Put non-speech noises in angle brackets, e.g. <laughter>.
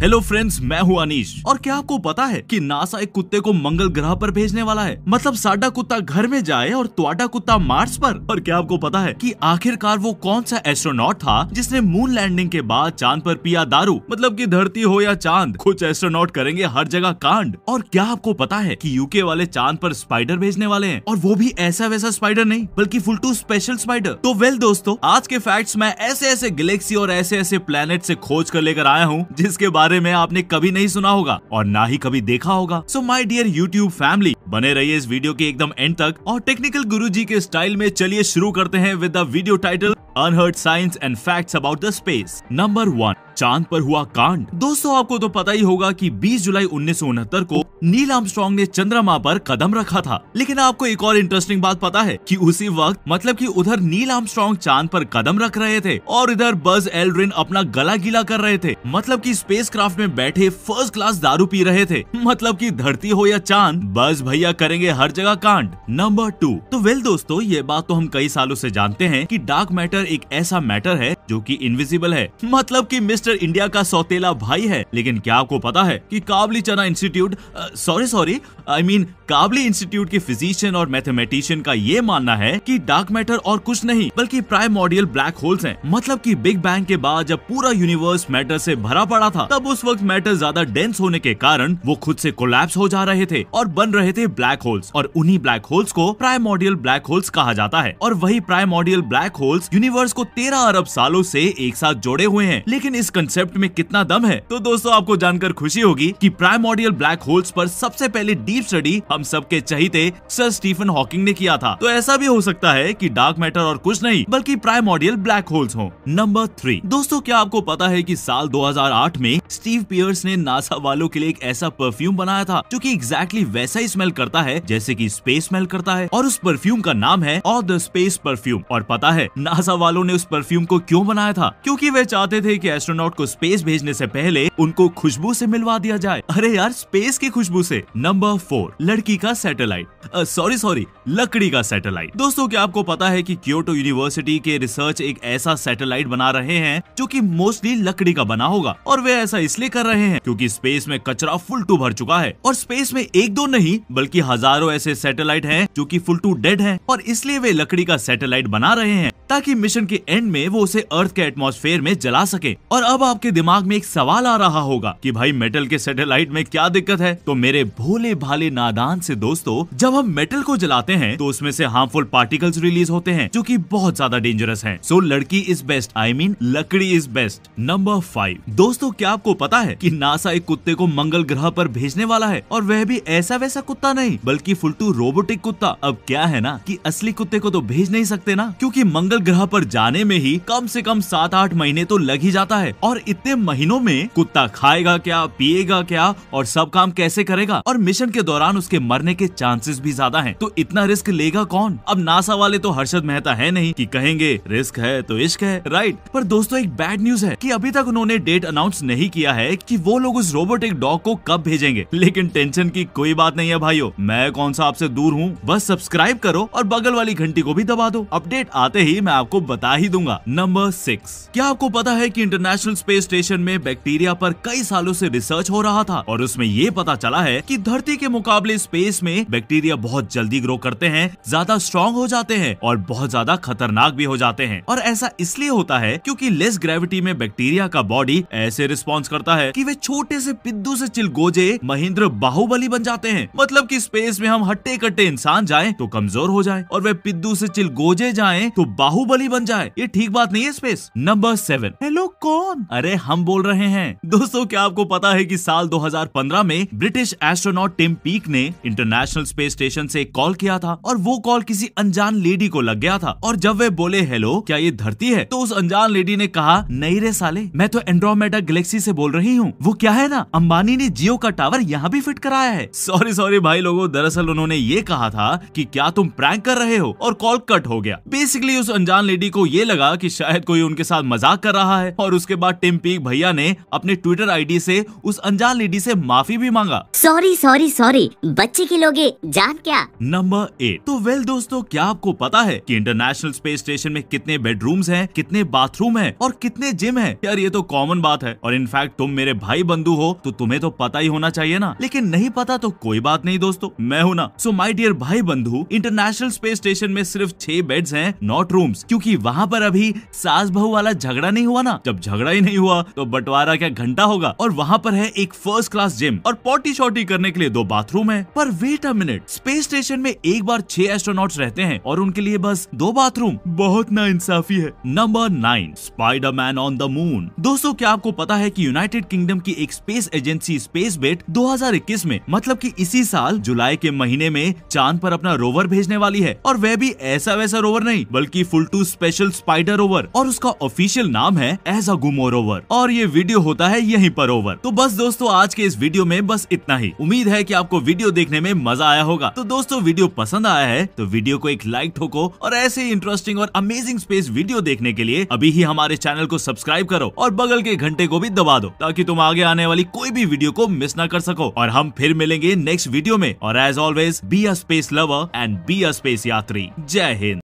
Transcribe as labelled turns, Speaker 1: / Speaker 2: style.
Speaker 1: Hello friends मैं हूँ अनीश। और क्या आपको पता है कि नासा एक कुत्ते को मंगल ग्रह पर भेजने वाला है? मतलब साडा कुत्ता घर में जाए और त्वाडा कुत्ता मार्स पर? और क्या आपको पता है कि आखिरकार वो कौन सा एस्ट्रोनॉट था जिसने मून लैंडिंग के बाद चाँद पर पिया दारू? मतलब कि धरती हो या चाँद, कुछ एस्ट्रोनॉट करेंगे हर जगह कांड। और क्या आपको पता है की यूके वाले चाँद पर स्पाइडर भेजने वाले हैं? और वो भी ऐसा वैसा स्पाइडर नहीं, बल्कि फुल टू स्पेशल स्पाइडर। तो वेल दोस्तों, आज के फैक्ट्स मैं ऐसे ऐसे गैलेक्सी और ऐसे ऐसे प्लेनेट से खोज कर लेकर आया हूँ, जिसके बारे बारे में आपने कभी नहीं सुना होगा और ना ही कभी देखा होगा। So my dear YouTube family बने रहिए इस वीडियो के एकदम एंड तक और टेक्निकल गुरुजी के स्टाइल में चलिए शुरू करते हैं with the video title unheard science and facts about the space number one चाँद पर हुआ कांड। दोस्तों, आपको तो पता ही होगा कि 20 जुलाई उन्नीस सौ उनहत्तर को नील आर्मस्ट्रॉन्ग ने चंद्रमा पर कदम रखा था। लेकिन आपको एक और इंटरेस्टिंग बात पता है कि उसी वक्त मतलब कि उधर नील आर्मस्ट्रॉन्ग चाँद पर कदम रख रहे थे और इधर बज एल्ड्रिन अपना गला गीला कर रहे थे। मतलब कि स्पेस क्राफ्ट में बैठे फ़र्स्ट क्लास दारू पी रहे थे। <laughs> मतलब कि धरती हो या चाँद बस भैया करेंगे हर जगह कांड। नंबर टू तो वेल दोस्तों, ये बात तो हम कई सालों से जानते हैं कि डार्क मैटर एक ऐसा मैटर है जो कि इनविजिबल है। मतलब कि मिस्टर इंडिया का सौतेला भाई है। लेकिन क्या आपको पता है कि काबली चना institute sorry sorry I mean Kavli institute के फिजिशियन और मैथमेटिशियन का ये मानना है कि डार्क मैटर और कुछ नहीं, बल्कि प्राइमोडियल ब्लैक होल्स हैं। मतलब कि बिग बैंग के बाद जब पूरा यूनिवर्स मैटर से भरा पड़ा था, तब उस वक्त मैटर ज़्यादा डेंस होने के कारण वो खुद से कोलैप्स हो जा रहे थे और बन रहे थे ब्लैक होल्स और उन्हीं ब्लैक होल्स को प्राइमोडियल ब्लैक होल्स कहा जाता है। और वही प्राइमोडियल ब्लैक होल्स यूनिवर्स को तेरह अरब सालों से एक साथ जोड़े हुए हैं। लेकिन इस कंसेप्ट में कितना दम है? तो दोस्तों, आपको जानकर खुशी होगी कि प्राइमोडियल ब्लैक होल्स पर सबसे पहले डीप स्टडी हम सबके चहीते सर स्टीफन हॉकिंग ने किया था। तो ऐसा भी हो सकता है की डार्क मैटर और कुछ नहीं, बल्कि प्राइमोडियल ब्लैक होल्स हो। नंबर थ्री दोस्तों, क्या आपको पता है की साल 2008 में स्टीव पियर्स ने नासा वालों के लिए एक ऐसा परफ्यूम बनाया था, जो कि एग्जैक्टली वैसा ही स्मेल करता है, जैसे कि स्पेस स्मेल करता है, और उस परफ्यूम का नाम है ऑफ़ द स्पेस परफ्यूम और पता है नासा वालों ने उस परफ्यूम को क्यों बनाया था, क्योंकि वे चाहते थे कि एस्ट्रोनॉट को स्पेस भेजने से पहले उनको खुशबू से मिलवा दिया जाए। अरे यार स्पेस की खुशबू से। नंबर फोर लड़की का सैटेलाइट सॉरी सॉरी लकड़ी का सैटेलाइट दोस्तों, क्या आपको पता है कि क्योटो यूनिवर्सिटी के रिसर्च एक ऐसा सैटेलाइट बना रहे हैं, जो कि मोस्टली लकड़ी का बना होगा, और वे ऐसा इसलिए कर रहे हैं क्योंकि स्पेस में कचरा फुल टू भर चुका है, और स्पेस में एक दो नहीं, बल्कि हज़ारों ऐसे सैटेलाइट हैं, जो कि फुल टू डेड हैं, और इसलिए वे लकड़ी का सैटेलाइट बना रहे हैं। ताकि मिशन के एंड में वो उसे अर्थ के एटमॉस्फेयर में जला सके। और अब आपके दिमाग में एक सवाल आ रहा होगा कि भाई मेटल के सैटेलाइट में क्या दिक्कत है? तो मेरे भोले भाले नादान से दोस्तों, जब हम मेटल को जलाते हैं तो उसमें से हार्मफुल पार्टिकल्स रिलीज़ होते हैं, जो की बहुत ज़्यादा डेंजरस है। सो लड़की इज़ बेस्ट आई मीन लकड़ी इज़ बेस्ट नंबर फाइव दोस्तों, क्या आपको पता है कि नासा एक कुत्ते को मंगल ग्रह पर भेजने वाला है? और वह भी ऐसा वैसा कुत्ता नहीं, बल्कि फुलटू रोबोटिक कुत्ता। अब क्या है ना कि असली कुत्ते को तो भेज नहीं सकते ना? क्योंकि मंगल ग्रह पर जाने में ही कम से कम सात आठ महीने तो लग ही जाता है। और इतने महीनों में कुत्ता खाएगा क्या, पिएगा क्या, और सब काम कैसे करेगा? और मिशन के दौरान उसके मरने के चांसेस भी ज़्यादा है। तो इतना रिस्क लेगा कौन? अब नासा वाले तो हर्षद मेहता है नहीं की कहेंगे रिस्क है तो इश्क है। राइट पर दोस्तों, एक बैड न्यूज़ है की अभी तक उन्होंने डेट अनाउंस नहीं किया है कि वो लोग उस रोबोटिक डॉग को कब भेजेंगे। लेकिन टेंशन की कोई बात नहीं है भाइयों। मैं कौन सा आपसे दूर हूँ? बस सब्सक्राइब करो और बगल वाली घंटी को भी दबा दो। अपडेट आते ही मैं आपको बता ही दूँगा। नंबर सिक्स क्या आपको पता है कि इंटरनेशनल स्पेस स्टेशन में बैक्टीरिया पर कई सालों से रिसर्च हो रहा था? और उसमें ये पता चला है कि धरती के मुकाबले स्पेस में बैक्टीरिया बहुत जल्दी ग्रो करते हैं, ज़्यादा स्ट्रॉन्ग हो जाते हैं और बहुत ज़्यादा खतरनाक भी हो जाते हैं। और ऐसा इसलिए होता है क्योंकि लेस ग्रेविटी में बैक्टीरिया का बॉडी ऐसे रिस्पॉन्स करता है कि वे छोटे से पिद्दू से चिलगोजे, महेंद्र बाहुबली बन जाते हैं। मतलब कि स्पेस में हम हट्टे कट्टे इंसान जाएँ तो कमज़ोर हो जाए और वे पिद्दू से चिलगोजे जाएँ तो बाहुबली बन जाए। ये ठीक बात नहीं है स्पेस नंबर सेवन हेलो कौन? अरे, हम बोल रहे हैं। दोस्तों, क्या आपको पता है कि साल 2015 में ब्रिटिश एस्ट्रोनॉट टिम पीक ने इंटरनेशनल स्पेस स्टेशन से कॉल किया था और वो कॉल किसी अनजान लेडी को लग गया था। और जब वे बोले हेलो क्या ये धरती है? तो उस अनजान लेडी ने कहा, नहीं रे साले, मैं तो एंड्रोमेडा गैलेक्सी से बोल रही हूँ। वो क्या है ना? अंबानी ने जियो का टावर यहाँ भी फिट कराया है। सॉरी सॉरी भाई लोगों, दरअसल उन्होंने ये कहा था कि क्या तुम प्रैंक कर रहे हो और कॉल कट हो गया। बेसिकली उस अनजान लेडी को ये लगा कि शायद कोई उनके साथ मज़ाक कर रहा है और उसके बाद टिम पीक भैया ने अपने ट्विटर आईडी से उस अनजान लेडी से माफ़ी भी मांगा।
Speaker 2: सॉरी सॉरी सॉरी बच्चे के लोगे जान क्या?
Speaker 1: नंबर एट तो वेल दोस्तों क्या आपको पता है कि इंटरनेशनल स्पेस स्टेशन में कितने बेडरूम्स हैं, कितने बाथरूम हैं और कितने जिम हैं? यार ये तो कॉमन बात है। और इनफैक्ट तुम मेरे भाई बंधु हो तो तुम्हें तो पता ही होना चाहिए ना। लेकिन नहीं पता तो कोई बात नहीं दोस्तों। मैं हूँ ना। सो माई डियर भाई बंधु इंटरनेशनल स्पेस स्टेशन में सिर्फ़ छह बेड्स हैं नॉट रूम्स क्योंकि वहाँ पर अभी सास बहू वाला झगड़ा नहीं हुआ ना। जब झगड़ा ही नहीं हुआ तो बंटवारा क्या घंटा होगा? और वहाँ पर है एक फ़र्स्ट क्लास जिम और पॉटी शॉटी करने के लिए दो बाथरूम है। पर wait a minute space station में एक बार छह एस्ट्रोनॉट्स रहते हैं, और उनके लिए बस दो बाथरूम बहुत ना इंसाफी है। Number nine spider man on the moon दोस्तों, क्या आपको पता है की यूनाइटेड किंगडम की एक स्पेस एजेंसी स्पेस बेट 2021 में मतलब की इसी साल, जुलाई के महीने में, चाँद पर अपना रोवर भेजने वाली है। और वह भी ऐसा वैसा रोवर नहीं, बल्कि full to special spider over और उसका ऑफिशियल नाम है एज अ गुमो रोवर और ये वीडियो होता है यहीं पर ओवर तो बस दोस्तों, आज के इस वीडियो में बस इतना ही। उम्मीद है कि आपको वीडियो देखने में मज़ा आया होगा। तो दोस्तों वीडियो पसंद आया है तो वीडियो को एक लाइक ठोको और ऐसे इंटरेस्टिंग और अमेजिंग स्पेस वीडियो देखने के लिए अभी ही हमारे चैनल को सब्सक्राइब करो और बगल के घंटे को भी दबा दो, ताकि तुम आगे आने वाली कोई भी वीडियो को मिस ना कर सको। और हम फिर मिलेंगे नेक्स्ट वीडियो में। और as always be a space lover and be a space यात्री। जय हिंद।